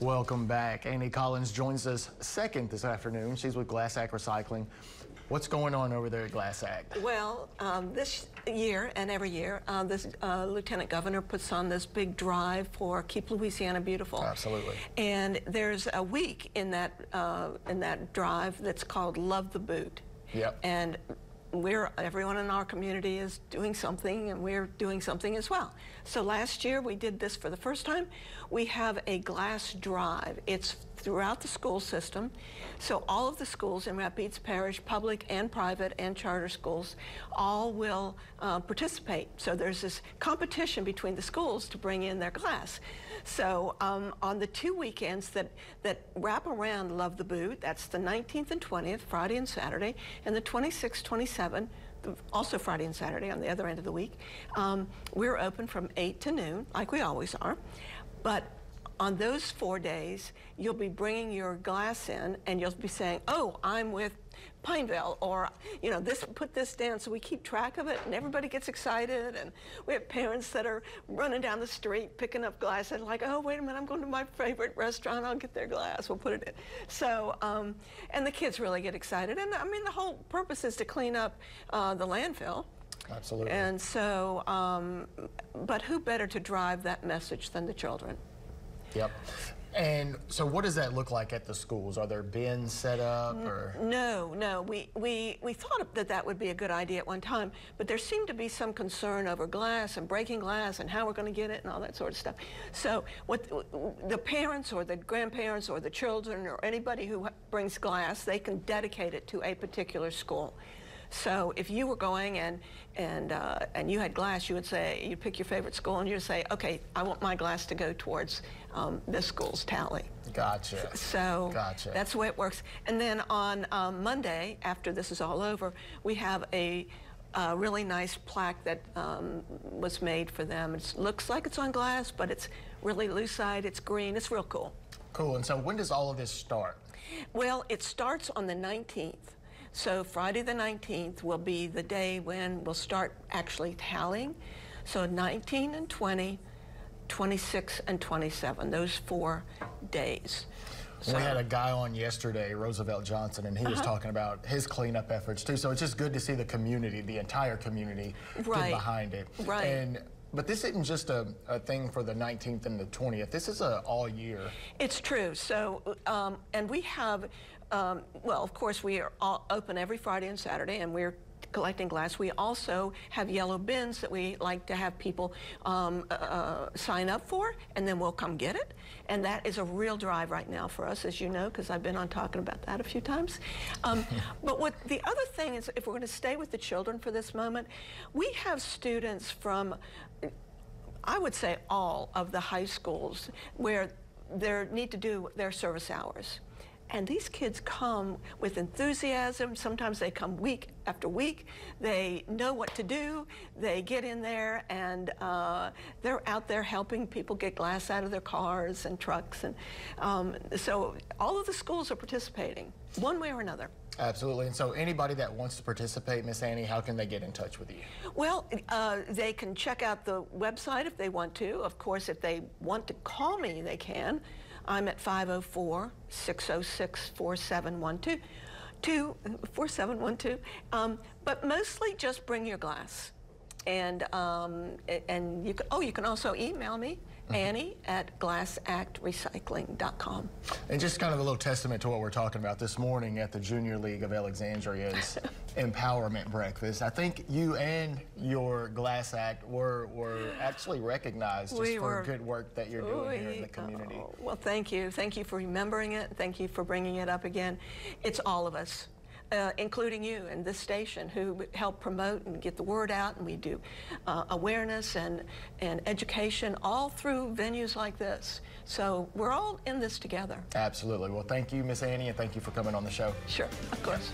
Welcome back. Annie Collins joins us second this afternoon. She's with Glass Act Recycling. What's going on over there at Glass Act? Well, um, this year and every year, uh, this uh, Lieutenant Governor puts on this big drive for Keep Louisiana Beautiful. Absolutely. And there's a week in that uh, in that drive that's called Love the Boot. Yep. And we're everyone in our community is doing something and we're doing something as well. So last year we did this for the first time. We have a glass drive. It's throughout the school system. So all of the schools in Rapides Parish, public and private and charter schools, all will uh, participate. So there's this competition between the schools to bring in their glass. So um, on the two weekends that, that wrap around Love the Boot, that's the 19th and 20th, Friday and Saturday, and the 26th, 27th, also Friday and Saturday on the other end of the week. Um, we're open from 8 to noon, like we always are. But on those four days, you'll be bringing your glass in and you'll be saying, oh, I'm with Pineville, or, you know, this, put this down. So we keep track of it and everybody gets excited. And we have parents that are running down the street picking up glass and like, oh, wait a minute, I'm going to my favorite restaurant. I'll get their glass. We'll put it in. So, um, and the kids really get excited. And I mean, the whole purpose is to clean up uh, the landfill. Absolutely. And so, um, but who better to drive that message than the children? Yep. And so what does that look like at the schools? Are there bins set up or? No, no. We, we, we thought that that would be a good idea at one time, but there seemed to be some concern over glass and breaking glass and how we're going to get it and all that sort of stuff. So what the parents or the grandparents or the children or anybody who brings glass, they can dedicate it to a particular school. So if you were going and and uh, and you had glass, you would say you'd pick your favorite school and you'd say, okay, I want my glass to go towards um, this school's tally. Gotcha. So gotcha. that's the way it works. And then on um, Monday, after this is all over, we have a a really nice plaque that um, was made for them. It looks like it's on glass, but it's really lucite. It's green. It's real cool. Cool. And so when does all of this start? Well, it starts on the 19th. So Friday the 19th will be the day when we'll start actually tallying. So 19 and 20, 26 and 27, those four days. So, we had a guy on yesterday, Roosevelt Johnson, and he uh -huh. was uh-huh. talking about his cleanup efforts too. So it's just good to see the community, the entire community, right. get behind it. Right. And but this isn't just a, a, thing for the 19th and the 20th. This is a all year. It's true. So, um, and we have, um, well, of course, we are open every Friday and Saturday, and we're collecting glass. We also have yellow bins that we like to have people um, uh, uh, sign up for, and then we'll come get it. And that is a real drive right now for us, as you know, because I've been on talking about that a few times. Um, but what the other thing is, if we're going to stay with the children for this moment, we have students from, I would say all of the high schools where they need to do their service hours. And these kids come with enthusiasm. Sometimes they come week after week. They know what to do. They get in there and uh, they're out there helping people get glass out of their cars and trucks. And um, so all of the schools are participating one way or another. Absolutely. And so anybody that wants to participate, Miss Annie, how can they get in touch with you? Well, uh, they can check out the website if they want to. Of course, if they want to call me, they can. I'm at 504-606-4712. 4712. Um, but mostly just bring your glass. And, um, and you can, oh, you can also email me, mm-hmm. Annie at glassactrecycling.com. And just kind of a little testament to what we're talking about this morning at the Junior League of Alexandria's empowerment breakfast. I think you and your Glass Act were, were actually recognized just we for were, good work that you're doing we, here in the community. Oh, well, thank you. Thank you for remembering it. Thank you for bringing it up again. It's all of us uh, including you and this station who help promote and get the word out and we do uh, awareness and, and education all through venues like this. So we're all in this together. Absolutely. Well, thank you, Miss Annie, and thank you for coming on the show. Sure, of course.